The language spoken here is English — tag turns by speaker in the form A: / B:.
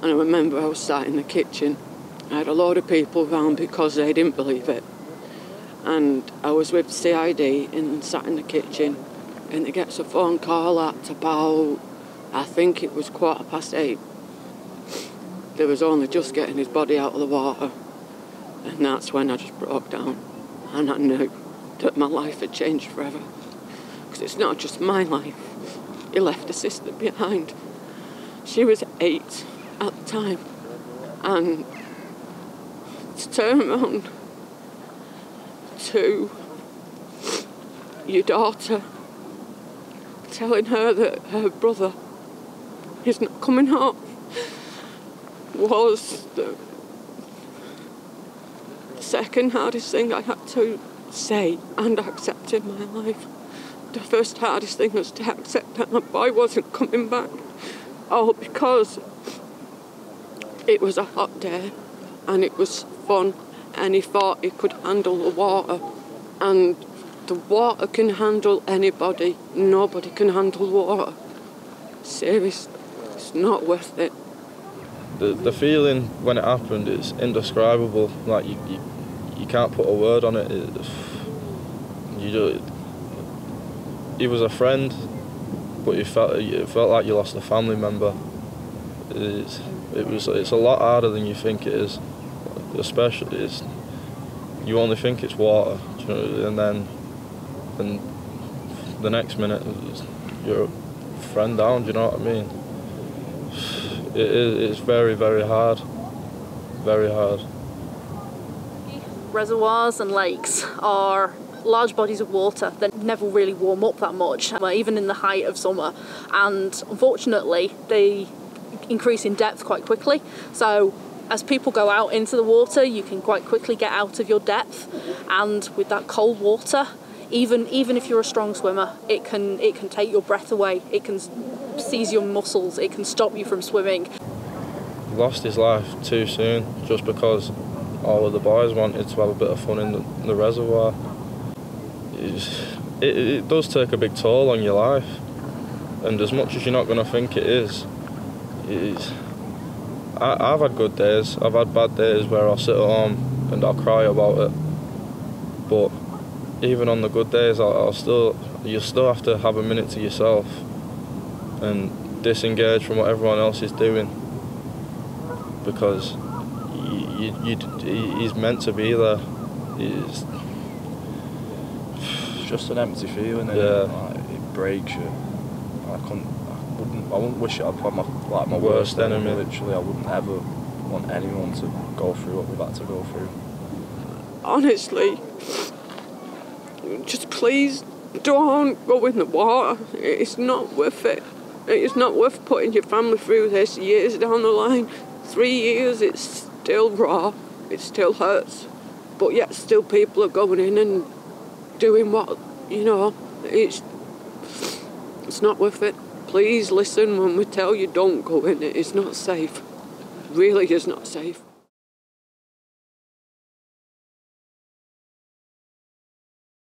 A: And I remember I was sat in the kitchen. I had a lot of people around because they didn't believe it. And I was with CID and sat in the kitchen and he gets a phone call at about, I think it was quarter past eight. There was only just getting his body out of the water. And that's when I just broke down. And I knew that my life had changed forever. Because it's not just my life. He left a sister behind. She was eight at the time. And to turn around to your daughter, telling her that her brother is not coming home, was the second hardest thing I had to say and accept in my life. The first hardest thing was to accept that my boy wasn't coming back. All because it was a hot day and it was fun and he thought he could handle the water. And the water can handle anybody, nobody can handle water. Seriously, it's not worth it.
B: The, the feeling when it happened is indescribable. Like you, you, you can't put a word on it. it you just, he was a friend, but you felt it felt like you lost a family member. It's, it was it's a lot harder than you think it is. Especially it's you only think it's water, you know, and then and the next minute you're a friend down. Do you know what I mean? It is it's very very hard, very hard.
C: Reservoirs and lakes are large bodies of water that never really warm up that much, uh, even in the height of summer. And unfortunately, they increase in depth quite quickly. So as people go out into the water, you can quite quickly get out of your depth. And with that cold water, even even if you're a strong swimmer, it can it can take your breath away. It can seize your muscles. It can stop you from swimming.
B: Lost his life too soon, just because all of the boys wanted to have a bit of fun in the, the reservoir. It, it does take a big toll on your life, and as much as you're not going to think it is, is. I, I've had good days. I've had bad days where I'll sit at home and I'll cry about it. But even on the good days, I'll, I'll still you still have to have a minute to yourself and disengage from what everyone else is doing because you, you, you, he's meant to be there. He's
D: just an empty feeling.
B: Yeah.
D: It? Like, it breaks you. I couldn't. I wouldn't. I wouldn't wish it upon my like my
B: Worst enemy.
D: Literally, I wouldn't ever want anyone to go through what we've had to go through.
A: Honestly, just please don't go in the water. It's not worth it. It's not worth putting your family through this years down the line. Three years, it's still raw. It still hurts. But yet, still people are going in and doing what, you know, it's, it's not worth it. Please listen when we tell you don't go in it. It's not safe. Really is not safe.